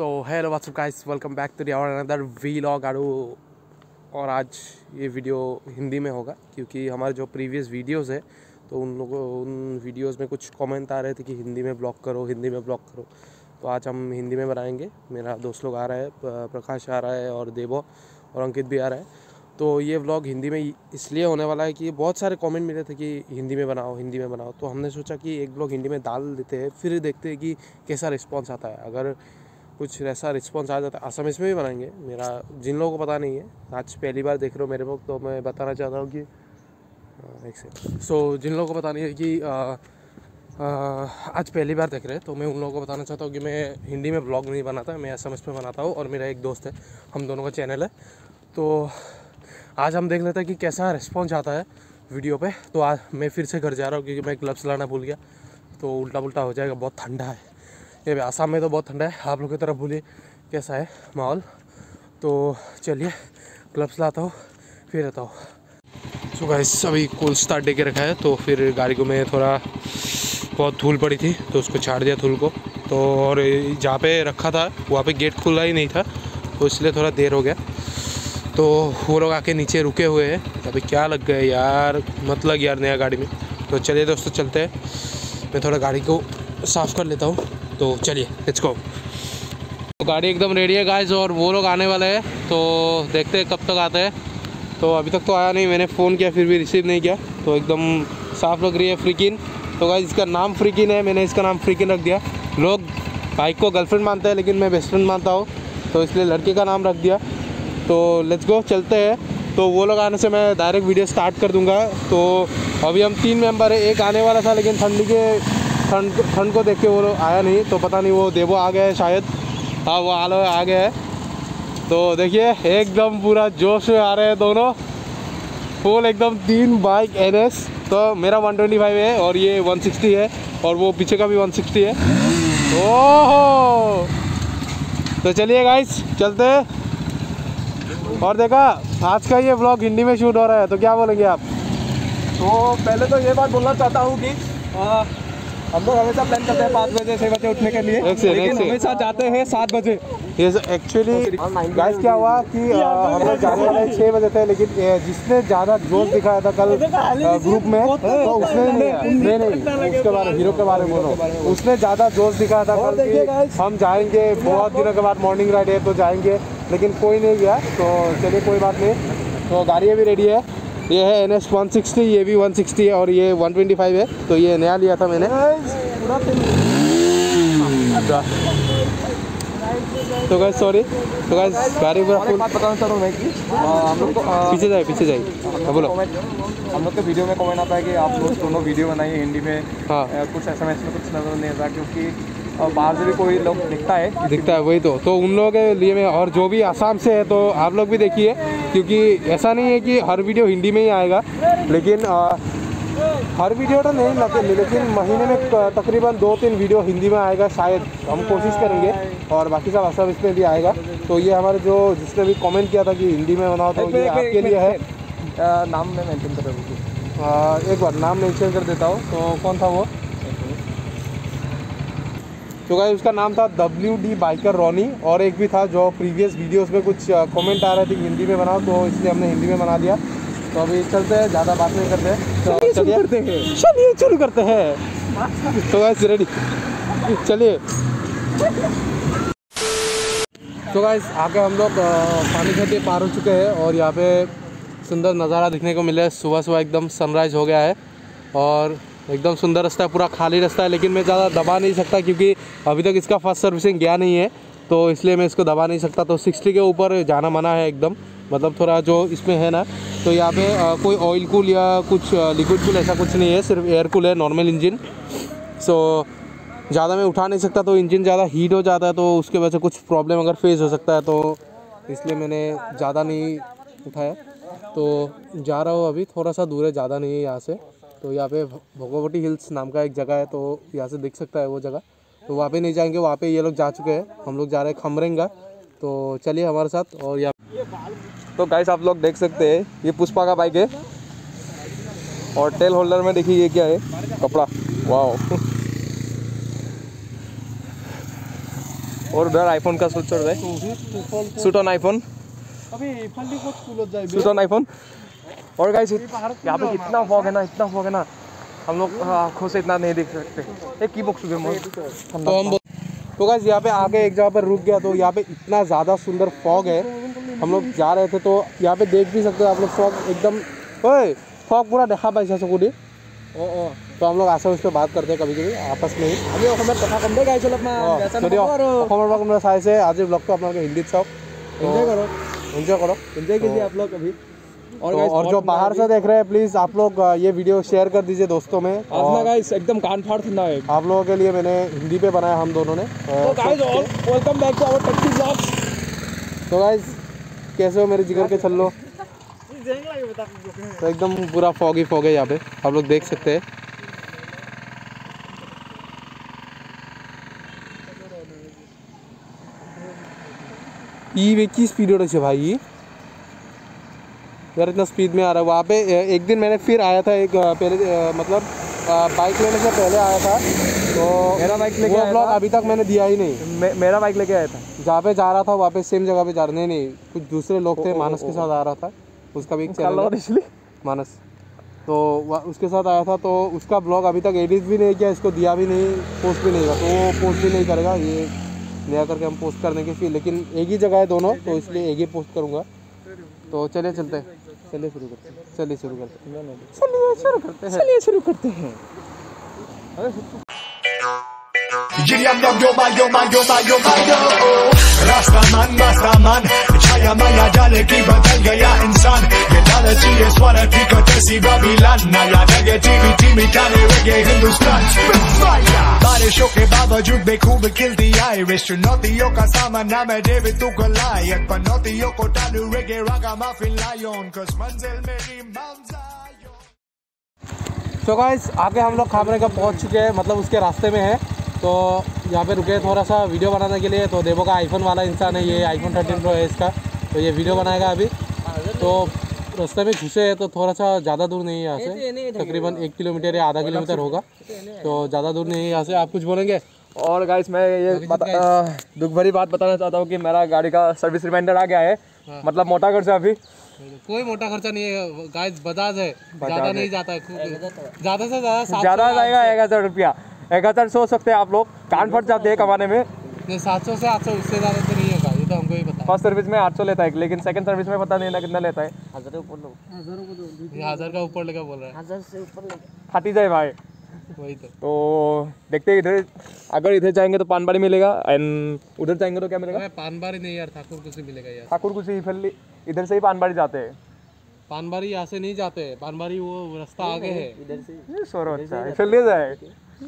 So hello what's up guys welcome back to our another vlog आड़ू और आज ये वीडियो हिंदी में होगा, क्योंकि हमारे जो प्रीवियस वीडियोस है तो उन लोगों, उन वीडियोस में कुछ कमेंट आ रहे थे कि हिंदी में ब्लॉग करो, हिंदी में ब्लॉग करो। तो आज हम हिंदी में बनाएँगे। मेरा दोस्त लोग आ रहा है प्रकाश आ रहा है और देवो और अंकित भी आ रहा है। तो ये व्लॉग हिंदी में इसलिए होने वाला है कि बहुत सारे कमेंट मिले थे कि हिंदी में बनाओ, हिंदी में बनाओ। तो हमने सोचा कि एक ब्लॉग हिंदी में डाल देते हैं, फिर देखते हैं कि कैसा रिस्पॉन्स आता है। अगर कुछ ऐसा रिस्पॉन्स आ जाता है। असम इसमें भी बनाएँगे। मेरा जिन लोगों को पता नहीं है आज पहली बार देख रहे हो मेरे को तो मैं बताना चाहता हूँ कि एक से सो so, जिन लोगों को पता नहीं है कि आ, आ, आज पहली बार देख रहे हैं तो मैं उन लोगों को बताना चाहता हूँ कि मैं हिंदी में ब्लॉग नहीं बनाता मैं एस एम बनाता हूँ और मेरा एक दोस्त है हम दोनों का चैनल है। तो आज हम देख लेते हैं कि कैसा रिस्पॉन्स आता है वीडियो पे। तो आज मैं फिर से घर जा रहा हूँ क्योंकि मैं ग्लव्स लाना भूल गया तो उल्टा पुल्टा हो जाएगा बहुत ठंडा है। ये आसाम में तो बहुत ठंडा है। आप लोग की तरफ़ बोलिए, कैसा है माहौल? तो चलिए ग्लव्स लाता हूँ, फिर रहता हूँ। सो गाइस अभी कूल स्टार्ट दे के रखा है तो फिर गाड़ी को मैं थोड़ा बहुत धूल पड़ी थी तो उसको छाड़ दिया धूल को। तो और जहाँ पे रखा था, वहाँ पे गेट खुला ही नहीं था तो इसलिए थोड़ा देर हो गया। तो वो लोग आके नीचे रुके हुए हैं। अभी क्या लग गए यार, मत लग यार नया गाड़ी में। तो चलिए दोस्तों, चलते हैं। मैं थोड़ा गाड़ी को साफ़ कर लेता हूँ। तो चलिए लेट्स गो तो गाड़ी एकदम रेडी है गाइज़ और वो लोग आने वाले हैं तो देखते हैं कब तक आते हैं। तो अभी तक तो आया नहीं, मैंने फ़ोन किया, फिर भी रिसीव नहीं किया। तो एकदम साफ़ लग रही है फ्रिकिन तो गाइज़ इसका नाम फ्रिकिन है, मैंने इसका नाम फ्रिकिन रख दिया। लोग बाइक को गर्लफ्रेंड मानते हैं, लेकिन मैं बेस्ट फ्रेंड मानता हूँ तो इसलिए लड़के का नाम रख दिया। तो लेट्स गो चलते हैं। तो वो लोग आने से मैं डायरेक्ट वीडियो स्टार्ट कर दूँगा। तो अभी हम तीन मेंबर हैं, एक आने वाला था, लेकिन ठंडी के ठंड ठंड को देख के वो आया नहीं तो पता नहीं वो देवो आ गया है शायद। हाँ वो आलो आ गया है। तो देखिए एकदम पूरा जोश में आ रहे हैं दोनों। फुल एकदम तीन बाइक एनएस तो मेरा 125 है और ये 160 है और वो पीछे का भी 160 है। ओहो! तो चलिए गाइस चलते हैं। और देखा आज का ये ब्लॉग हिंदी में शूट हो रहा है तो क्या बोलेंगे आप? तो पहले तो ये बात बोलना चाहता हूँ कि आ, हम लोग हमेशा प्लान करते हैं पाँच बजे छः बजे उठने के लिए। लेकिन हमेशा जाते हैं सात बजे। ये एक्चुअली गाइस क्या हुआ कि हम लोग जाने वाले छः बजे थे लेकिन जिसने ज़्यादा जोश दिखाया था कल ग्रुप में तो उसने नहीं नहीं उसके बारे हीरो के बारे में बोलो। उसने ज़्यादा जोश दिखाया था कल कि हम जाएँगे बहुत दिनों के बाद मॉर्निंग राइड है तो जाएँगे लेकिन कोई नहीं गया तो चलिए कोई बात नहीं। तो गाड़ियाँ भी रेडी है। ये है एन एस वन सिक्सटी ये भी वन सिक्सटी है और ये वन ट्वेंटी फाइव है। तो ये नया लिया था मैंने। तो गैस सॉरी तो गैस गाड़ी पूरा फुल बात बताना चाह रहा हूँ मैं कि हम लोग को पीछे जाए पीछे जाए हाँ बोलो। हम लोग के वीडियो में कमेंट आता है कि आप लोग दोनों वीडियो बनाइए हिंदी में। हाँ। कुछ एस में कुछ नज़र नहीं आता क्योंकि और बाहर से भी कोई लोग दिखता है। दिखता है वही तो। तो उन लोगों के लिए मैं और जो भी आसाम से है तो आप लोग भी देखिए क्योंकि ऐसा नहीं है कि हर वीडियो हिंदी में ही आएगा। लेकिन आ, हर वीडियो तो नहीं लगते लेकिन महीने में तकरीबन दो तीन वीडियो हिंदी में आएगा शायद। हम कोशिश करेंगे और बाकी सब असम इसमें भी आएगा। तो ये हमारे जो जिसने भी कमेंट किया था कि हिंदी में बनाओ तो ये आपके लिए है। नाम में मेंशन कर एक बार नाम मेंशन कर देता हूँ। तो कौन था वो? तो गाइस उसका नाम था डब्ल्यू डी बाइकर रॉनी और एक भी था जो प्रीवियस वीडियोस में कुछ कमेंट आ रहे थे हिंदी में बनाओ तो इसलिए हमने हिंदी में बना दिया। तो अभी चलते हैं ज़्यादा बात नहीं करते तो चलिए करते हैं। चलिए शुरू करते हैं। तो गाइस रेडी चलिए। तो गाइस आके हम लोग पानी खेती पार हो चुके हैं और यहाँ पे सुंदर नज़ारा दिखने को मिला है। सुबह सुबह एकदम सनराइज हो गया है और एकदम सुंदर रास्ता है, पूरा खाली रास्ता है, लेकिन मैं ज़्यादा दबा नहीं सकता क्योंकि अभी तक इसका फ़र्स्ट सर्विसिंग गया नहीं है तो इसलिए मैं इसको दबा नहीं सकता। तो सिक्सटी के ऊपर जाना मना है एकदम मतलब थोड़ा जो इसमें है ना तो यहाँ पे कोई ऑयल कूल या कुछ लिक्विड कूल ऐसा कुछ नहीं है, सिर्फ़ एयर कूल है नॉर्मल इंजन सो ज़्यादा मैं उठा नहीं सकता तो इंजन ज़्यादा हीट हो जाता है तो उसके वजह से कुछ प्रॉब्लम अगर फेस हो सकता है तो इसलिए मैंने ज़्यादा नहीं उठाया। तो जा रहा हूँ अभी, थोड़ा सा दूर है, ज़्यादा नहीं है यहाँ से। तो यहाँ पे भगवती हिल्स नाम का एक जगह है तो यहाँ से दिख सकता है वो जगह। तो वहाँ पे नहीं जाएँगे वहाँ पे ये लोग जा चुके हैं। हम लोग जा रहे हैं खमरेंगा। तो चलिए हमारे साथ और यहाँ तो गाइस आप लोग देख सकते हैं ये पुष्पा का बाइक है। और टेल होल्डर में देखिए ये क्या है कपड़ा। वाह और उधर आईफोन का शूट चल रहा है। On iPhone shoot on iPhone और गाइस यहाँ पे इतना फॉग है ना इतना फॉग है ना हम लोग आँखों से इतना नहीं देख सकते एक की बुक्स तो हम बोल- तो गाइस यहाँ पे आगे एक जगह पर रुक गया तो यहाँ पे इतना ज़्यादा सुंदर फॉग है हम लोग जा रहे थे तो यहाँ पे देख भी सकते हो आप लोग फॉग एकदम ओए फॉग पूरा देखा पाइसा चकुरी তো আমি আছে উস বাত করতে কবি কবি আপস में আমি অসমীয়াত কথা ক'ম দেই গাইছ অলপমান বেয়া চেয়া যদি নকৰিব আৰু অসমৰ পৰা কোনোবা চাইছে আজিৰ ব্লগটো আপোনালোকে হিন্দীত চাওক এনজয় কৰক एंजॉय करो এনজয় कीजिए आप लोग अभी और तो और जो बाहर से देख रहे हैं प्लीज़ आप लोग ये वीडियो शेयर कर दीजिए दोस्तों में। एकदम कान फाड़ ठंडा है आप लोगों के लिए मैंने हिंदी पे बनाया हम दोनों ने। तो welcome back to our taxi blog तो गाइस कैसे हो मेरे जिगर के छल्लो? तो एकदम पूरा फॉगी फॉग है यहाँ पे। आप लोग देख सकते हैं। वे की स्पीड हो है भाई। यार इतना स्पीड में आ रहा है वहाँ पे एक दिन मैंने फिर आया था एक पहले मतलब बाइक लेने से पहले आया था तो मेरा बाइक लेके आया ब्लॉग था। अभी तक मैंने दिया ही नहीं। मे- मेरा बाइक लेके आया था। जहाँ पे जा रहा था वहाँ पे सेम जगह पे जा रहा नहीं नहीं कुछ दूसरे लोग थे मानस के साथ आ रहा था उसका भी एक चैनल इसलिए मानस। तो उसके साथ आया था तो उसका ब्लॉग अभी तक एडिट भी नहीं किया इसको दिया भी नहीं पोस्ट भी नहीं किया तो वो पोस्ट भी नहीं करेगा ये नया करके हम पोस्ट करने की फिर लेकिन एक ही जगह है दोनों तो इसलिए एक ही पोस्ट करूँगा। तो चलिए चलते हैं। चलिए शुरू करते हैं। चलिए शुरू करते हैं। चलिए शुरू करते हैं। चलिए शुरू करते हैं। Yo ma yo ma yo ma yo ma yo. Rastaman Rastaman छाया माया जाल की बदल गया इंसान ये लालची है स्वार्थी को तैसी बाबीलान नया नेगेटिविटी मिटाने लगे हिंदुस्तान बारिशों के बावजूद बेखूब खिलती आयरिश चुनौतियों का सामना मैं डेविड तू गलायत पनौतियों को टालू रेगे रागा माफिन लायन cause मंजिल मेरी Mount तो गाइस आगे हम लोग खामरे का पहुँच चुके हैं मतलब उसके रास्ते में है। तो यहाँ पे रुके थोड़ा सा वीडियो बनाने के लिए तो देवो का आईफोन वाला इंसान है ये आईफोन थर्टीन प्रो है इसका। तो ये वीडियो बनाएगा अभी। तो रास्ते में घुसे हैं तो थोड़ा सा ज़्यादा दूर नहीं है यहाँ से। तकरीबन एक किलोमीटर या आधा किलोमीटर होगा। तो ज़्यादा दूर नहीं है यहाँ से। आप कुछ बोलेंगे? और गाइस मैं ये दुख भरी बात बताना चाहता हूँ कि मेरा गाड़ी का सर्विस रिमाइंडर आ गया है। मतलब मोटा खर्चा अभी। कोई मोटा खर्चा नहीं है। गाइस बजाज है। ज़्यादा नहीं जाता है ज़्यादा से ज़्यादा ज़्यादा जाएगा एक हज़ार रुपया। एक हज़ार सोच सकते हैं आप लोग कान फट जाते हैं कमाने में। सात सौ से आठ सौ उससे ज़्यादा तो नहीं होगा ये तो हमको ही पता फ़र्स्ट सर्विस में आठ सौ लेता है लेकिन सेकंड सर्विस में पता नहीं ना कितना लेता है। ये हज़ार का ऊपर लगा बोल रहा है। फाटी जाए भाई। वही तो। तो देखते हैं इधर अगर इधर जाएँगे तो पानबाड़ी मिलेगा एंड उधर जाएँगे तो क्या मिलेगा? अरे पानबारी नहीं यार ठाकुर को से मिलेगा यार। ठाकुर कुछ ही इधर से ही पानबाड़ी जाते हैं। पानबारी यहाँ से नहीं जाते पानबारी वो रास्ता आगे है। ये सोरो अच्छा इफले जाए।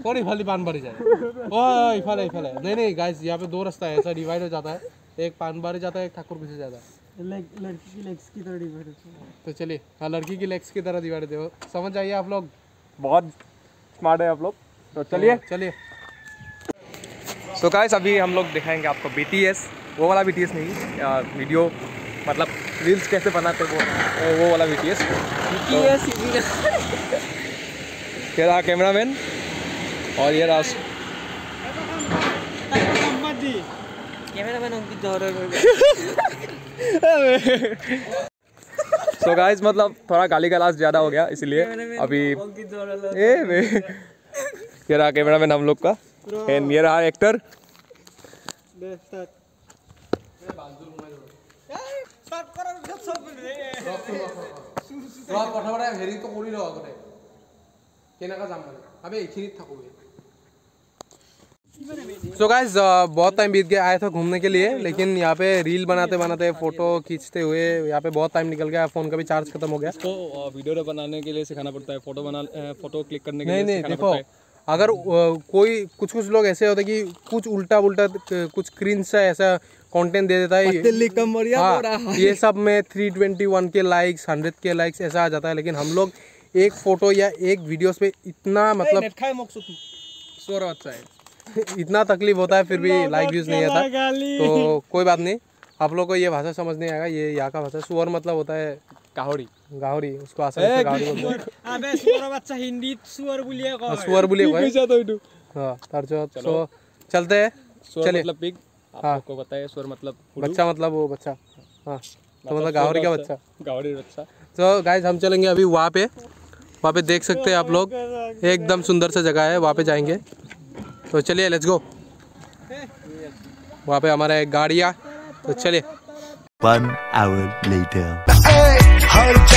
कौन इफाली पानबारी जाए। ओ इफाले इफाले नहीं नहीं गाइस यहाँ पे दो रास्ता है ऐसा डिवाइड हो जाता है। एक पानबारी जाता है एक ठाकुर कुछ जाता है। लड़की की लेग्स की तरह डिवाइड तो चलिए हाँ लड़की की लेग्स की तरह डिवाइड हो समझ आइए आप लोग? बहुत स्मार्ट है आप लोग। तो चलिए। चलिए। सो गाइस अभी हम लोग दिखाएँगे आपको BTS वो वाला BTS नहीं वीडियो मतलब रील्स कैसे बनाते वो वो वाला BTS ये रहा कैमरा मैन और ये रहा कैमरामैन अंकित जौहर सो गाइस मतलब थोड़ा गाली गलाज ज़्यादा हो गया इसलिए अभी अंकित जौहर ए वे ये रहा कैमरा मैन हम लोग का एंड ये रहा एक्टर প্ৰথমতে হেৰিটো কৰি লওঁ আগতে কেনেকৈ যাম মানে আবে এইখিনিত থাকোঁ सो गाइस बहुत टाइम बीत गया आया था घूमने के लिए लेकिन यहाँ पे रील बनाते बनाते फ़ोटो खींचते हुए यहाँ पे बहुत टाइम निकल गया फ़ोन का भी चार्ज खत्म हो गया। तो वीडियो बनाने के लिए सिखाना पड़ता है फ़ोटो बना फ़ोटो क्लिक करने नहीं नहीं देखो अगर कोई कुछ कुछ लोग ऐसे होते कि कुछ उल्टा उल्टा कुछ क्रीन सा ऐसा कंटेंट दे देता है हाँ, ये सब में 321 के लाइक्स 100 के लाइक्स ऐसा आ जाता है लेकिन हम लोग एक फ़ोटो या एक वीडियोस पे इतना मतलब इतना तकलीफ़ होता है फिर भी लाइक व्यूज़ नहीं आता। तो कोई बात नहीं आप लोग को ये भाषा समझ नहीं आएगा ये यहाँ का भाषा सुअर मतलब होता है गाहरी गाहरी उसको आसानी से बोलते हैं। अबे सुअर बच्चा हिंदी सुअर बोलिए हाँ, सुअर बोलिए तो। इडू हाँ सो चलते हैं। सुअर मतलब पिग आपको बताइए सुअर मतलब बच्चा मतलब वो बच्चा। हाँ तो मतलब, मतलब का बच्चा। बच्चा तो गाइस हम चलेंगे अभी वहाँ पे। वहाँ पे देख सकते हैं आप लोग। एकदम सुंदर सा जगह है वहाँ पे जाएँगे। तो चलिए लेट्स गो वहाँ पे हमारा एक गाड़िया तो चलिए One hour later.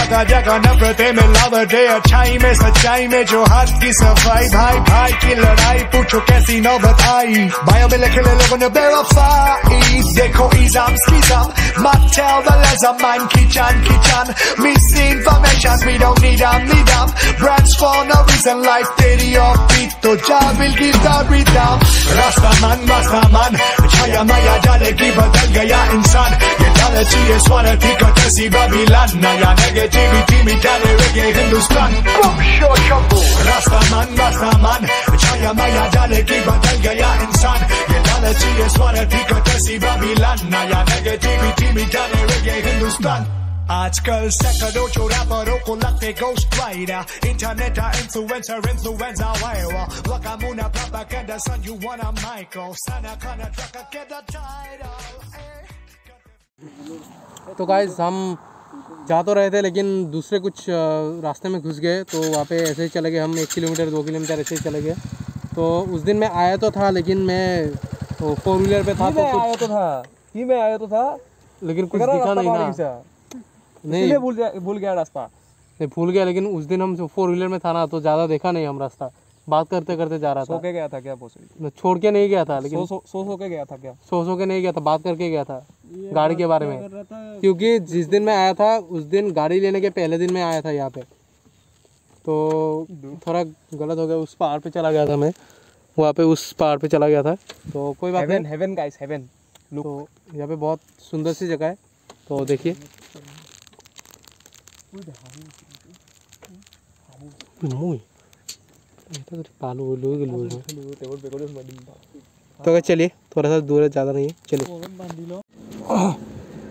जगह जगह नफरतें मिलावटें अच्छाई में सच्चाई में जो हाथ की सफ़ाई। भाई भाई की लड़ाई, पूछो कैसी नौबत आई? बायो में लिखे लोगों ने बेवफाई। देखो इजाम स्कीजाम must tell the lesser man kichan kichan misinformation, we don't need them need them brands for no reason, life तेरी offbeat तो जा बिल की दाबी दाम। रास्ता मन रास्ता मन, छाया माया जाने की बदल गया इंसान। ये लालची ये स्वार्थी कटसी बाबीलान नया नेगेटिविटी मिटाने लगे हिंदुस्तान रास्ता मन रास्ता मन छाया माया जाने की बदल गया इंसान ये लालची ये स्वार्थी कटसी बाबीलान नया नेगेटिविटी मिटाने लगे हिंदुस्तान आजकल सैकड़ों चौरापरों को लगते ghost rider internet influencer viral wanna Michael. Sana kana truck get the title तो गाइज़ हम जा तो रहे थे लेकिन दूसरे कुछ रास्ते में घुस गए तो वहाँ पे ऐसे ही चले गए हम एक किलोमीटर दो किलोमीटर ऐसे ही चले गए। तो उस दिन मैं आया तो था लेकिन मैं तो फोर व्हीलर पे था तो आया तो था ही में आया तो था लेकिन कुछ दिखा नहीं ना नहीं। भूल जा भूल गया रास्ता। नहीं भूल गया लेकिन उस दिन हम फोर व्हीलर में था ना तो ज़्यादा देखा नहीं हम रास्ता। बात करते करते जा रहा था। सोके गया था क्या पोसे छोड़ के नहीं गया था लेकिन सो सो के गया था क्या? सो सो के नहीं गया था बात करके गया था गाड़ी के बारे में। क्योंकि जिस दिन मैं आया था उस दिन गाड़ी लेने के पहले दिन मैं आया था यहाँ पे। तो थोड़ा गलत हो गया उस पहाड़ पे चला गया था मैं। वहाँ पे उस पहाड़ पे चला गया था। तो कोई बात नहीं। गाइस हेवन तो यहाँ पे बहुत सुंदर सी जगह है। तो देखिए। मुई तो अगर चलिए थोड़ा सा दूर है ज़्यादा नहीं है। चलिए।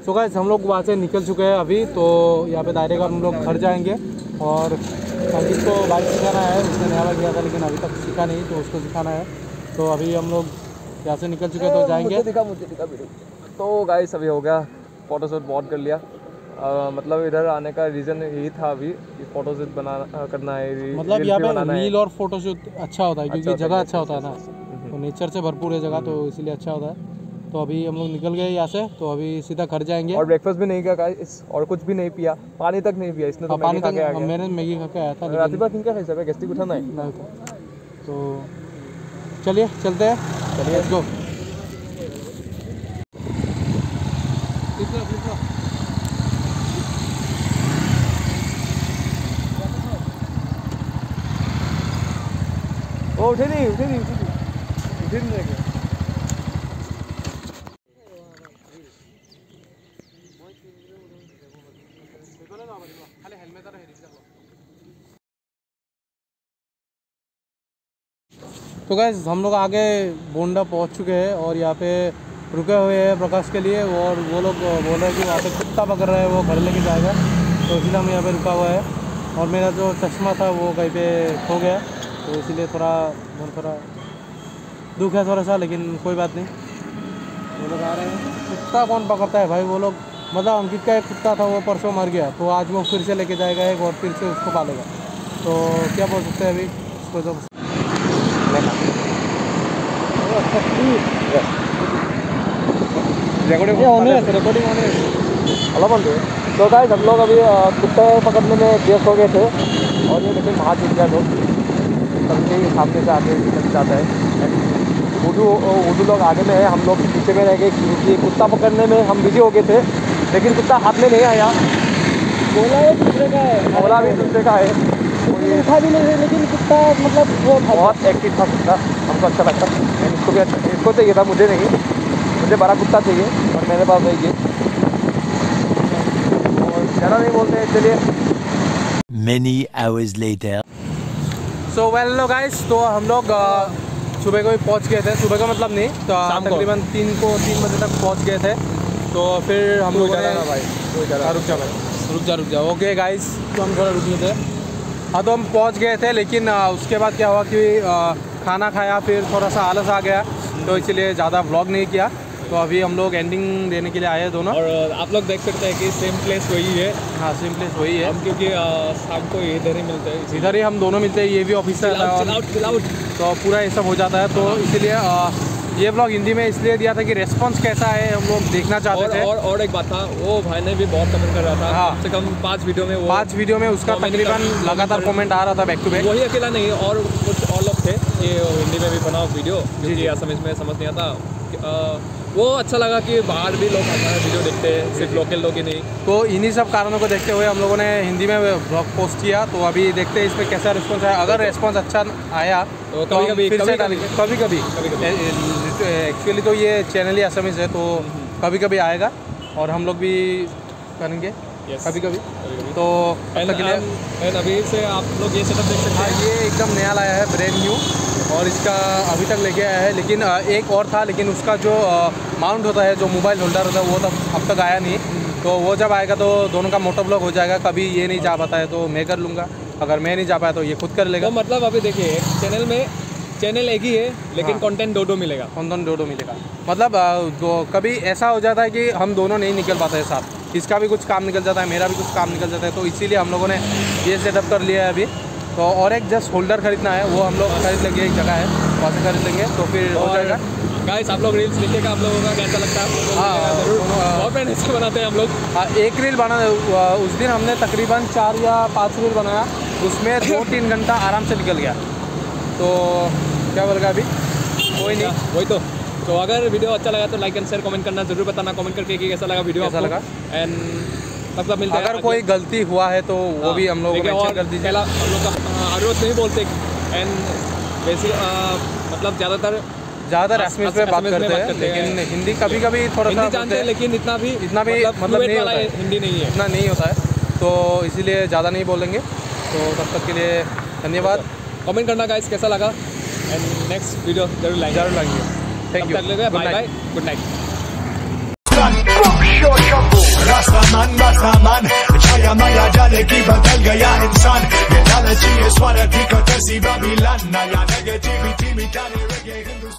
सो गाइस हम लोग वहाँ से निकल चुके हैं अभी तो यहाँ पे दायरे का हम लोग घर जाएँगे। और अंकित को बाइक सिखाना है उसने नया बाइक लिया था लेकिन अभी तक सीखा नहीं तो उसको सिखाना है। तो अभी हम लोग यहाँ से निकल चुके हैं तो जाएँगे। दिखा मुझे दिखा तो गाइस अभी हो गया फ़ोटो शूट बहुत कर लिया। अ, मतलब इधर आने का रीज़न यही था अभी कि फ़ोटो शूट बनाना करना है मतलब यहाँ पे रील और फोटोशूट अच्छा होता है क्योंकि जगह अच्छा होता है ना। तो नेचर से भरपूर है जगह तो इसीलिए अच्छा होता है। तो अभी हम लोग निकल गए यहाँ से तो अभी सीधा घर जाएँगे। और ब्रेकफास्ट भी नहीं किया और कुछ भी नहीं पिया। पानी तक नहीं पिया इसने तो हाँ, पानी आ तक गया। मैंने मैगी खा के आया था लेकिन रातिभर किनका खाई सब गेस्टिक उठाना है तो चलिए चलते हैं। चलिए। गो उठे नहीं उठे नहीं उठे नहीं। उठे नहीं लगे तो गैस हम लोग आगे बोंडा पहुँच चुके हैं और यहाँ पे रुके हुए हैं प्रकाश के लिए और वो लोग बोल रहे हैं कि वहाँ पे कुत्ता पकड़ रहे हैं, वो घर लेके जाएगा। तो इसलिए हम यहाँ पे रुका हुआ है। और मेरा जो चश्मा था वो कहीं पे खो गया। तो इसीलिए थोड़ा मन थोड़ा दुख है थोड़ा सा लेकिन कोई बात नहीं। वो लोग आ रहे हैं। कुत्ता कौन पकड़ता है भाई? वो लोग मतलब अंकित का एक कुत्ता था वो परसों मर गया। तो आज वो फिर से लेके जाएगा एक और फिर से उसको पालेगा। तो क्या बोल सकते हैं अभी उसको तो रिकॉर्डिंग हेलो बंधु तो गाइस हम लोग अभी कुत्ते पकड़ने में व्यस्त हो गए थे और ये देखिए दिख गया लोग। सबके सामने से आगे निकल जाता है। उर्दू उर्दू लोग आगे में है हम लोग पीछे में रह गए क्योंकि कुत्ता पकड़ने में हम बिज़ी हो गए थे लेकिन कुत्ता हाथ में नहीं आया। बोला है दूसरे का है। बोला भी दूसरे का है। उठा भी नहीं लेकिन कुत्ता मतलब वो था बहुत एक्टिव था कुत्ता। हमको अच्छा लगता इसको भी अच्छा इसको चाहिए था मुझे नहीं। मुझे बड़ा कुत्ता चाहिए और मेरे पास वही है। और ज़्यादा नहीं बोलते हैं चलिए Many hours later. So well no guys तो हम लोग सुबह को ही पहुँच गए थे। सुबह का मतलब नहीं तो तकरीबन तीन को तीन बजे तक पहुँच गए थे। तो फिर हम लोग भाई हाँ, रुक जा भाई। रुक जा रुक जा। ओके गाइस तो हम थोड़ा रुके थे हाँ। तो हम पहुँच गए थे लेकिन उसके बाद क्या हुआ कि खाना खाया फिर थोड़ा सा आलस आ गया। तो इसलिए ज़्यादा व्लॉग नहीं किया। तो अभी हम लोग एंडिंग देने के लिए आए हैं दोनों। और आप लोग देख सकते हैं कि सेम प्लेस वही है। हाँ सेम प्लेस वही है। हम क्योंकि शाम को इधर ही मिलते हैं इधर ही हम दोनों मिलते हैं ये भी ऑफिसर है. तो पूरा ये सब हो जाता है तो इसीलिए ये ब्लॉग हिंदी में इसलिए दिया था कि रेस्पॉन्स कैसा है हम लोग देखना चाहते और थे। और और एक बात था वो भाई ने भी बहुत कमेंट कर रहा था। हाँ। कम से कम पाँच वीडियो में वो पाँच वीडियो में उसका तकरीबन लगातार कमेंट आ रहा था बैक टू बैक वही अकेला नहीं और कुछ और लोग थे ये हिंदी में भी बनाओ वीडियो क्योंकि असमिज में समझ नहीं आता। वो अच्छा लगा कि बाहर भी लोग हमारा वीडियो देखते हैं सिर्फ़ लोकल लोग ही नहीं। तो इन्हीं सब कारणों को देखते हुए हम लोगों ने हिंदी में ब्लॉग पोस्ट किया तो अभी देखते हैं इस पर कैसा रिस्पॉन्स आया। अगर रिस्पॉन्स अच्छा आया तो तो हम कभी-कभी- फिर से डालेंगे कभी कभी। एक्चुअली तो ये चैनल ही असमिज है तो कभी कभी आएगा और हम लोग भी करेंगे। Yes. कभी कभी तो लिए एंड अभी से आप लोग ये सेटअप देख सकते हाँ हैं। ये एकदम नया लाया है ब्रेन न्यू और इसका अभी तक लेके आया है लेकिन एक और था लेकिन उसका जो माउंट होता है जो मोबाइल होल्डर होता है वो तब अब तक आया नहीं। तो वो जब आएगा तो दोनों का मोटो ब्लॉक हो जाएगा कभी ये नहीं जा पाता है तो मैं कर लूँगा। अगर मैं नहीं जा पाया तो ये खुद कर लेगा। तो मतलब अभी देखिए चैनल में चैनल एक ही है लेकिन हाँ। कंटेंट दो दो मिलेगा। दोनों डोडो मिलेगा। मतलब कभी ऐसा हो जाता है कि हम दोनों नहीं निकल पाते हैं साथ। इसका भी कुछ काम निकल जाता है मेरा भी कुछ काम निकल जाता है तो इसीलिए हम लोगों ने ये सेटअप कर लिया है अभी। तो और एक जस्ट होल्डर खरीदना है वो हम लोग खरीद लेंगे एक जगह है वहाँ से खरीद लेंगे तो फिर हो जाएगा। गाइस आप लोग रील्स देखिएगा आप लोगों का कैसा लगता है हाँ, ज़रूर। बहुत बनाते हैं हम लोग। हाँ एक रील बना उस दिन हमने तकरीबन चार या पाँच रील बनाया उसमें दो तीन घंटा आराम से निकल गया। तो क्या बोलेगा अभी? कोई नहीं। वही तो। तो अगर वीडियो अच्छा लगा तो लाइक एंड शेयर कमेंट करना ज़रूर बताना कमेंट करके कि कैसा लगा वीडियो कैसा लगा? एंड मतलब मिलता है अगर कोई गलती हुआ है तो वो भी हम लोग को कर दीजिए। हम लोग का नहीं बोलते। एंड वैसे मतलब ज़्यादातर ज़्यादातर अस- असमिस अस- बात करते हैं लेकिन हिंदी कभी कभी थोड़ा सा जानते हैं हैं, लेकिन इतना भी इतना भी मतलब नहीं होता है। हिंदी नहीं है। इतना नहीं होता है। तो इसीलिए ज़्यादा नहीं बोलेंगे। तो तब तक के लिए धन्यवाद। कमेंट करना गाइस कैसा लगा? एंड नेक्स्ट वीडियो ज़रूर लाएँगे। ज़रूर लाएँगे। Thank you good bye bye night good night रास्तामान रास्तामान छाया माया जाने की बदल गया इंसान ये लालची है स्वार्थी कटसी बाबीलान नया नेगेटिविटी मिटाने लगे हिंदू